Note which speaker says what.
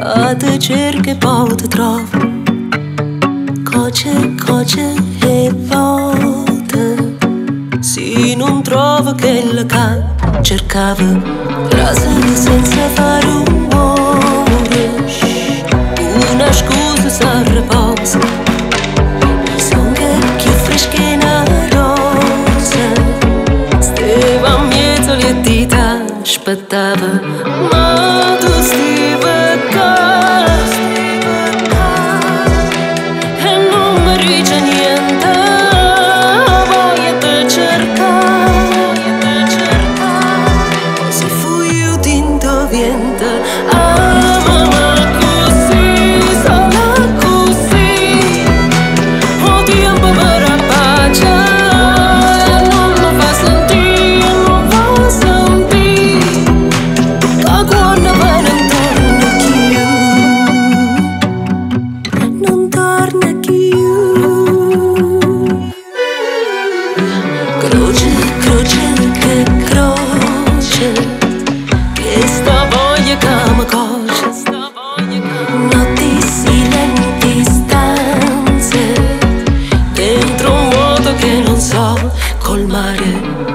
Speaker 1: Kate cerche pot trov Coce, coce e volte Si non trovo quella che cercavo Rasene senza far rumore Una scusa sa riposa Son che chi fresca una rosa Steva a mezzo le dita aspettava 变得。olmadı